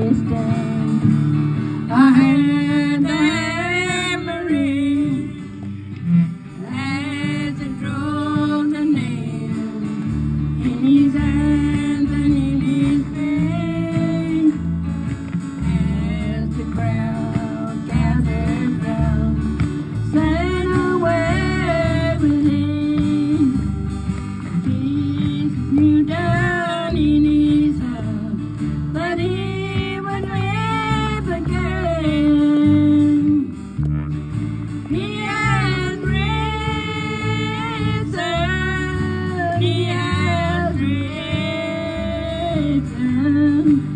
understand. I down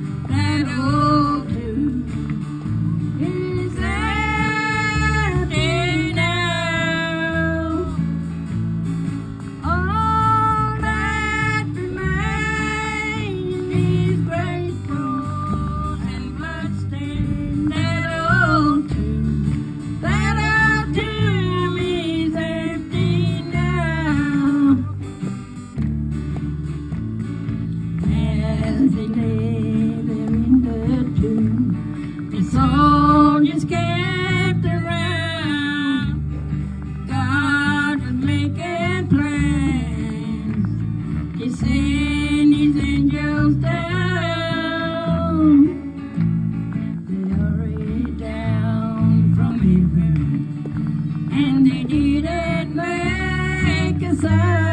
desire.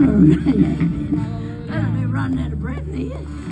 running. Better be running out of breath than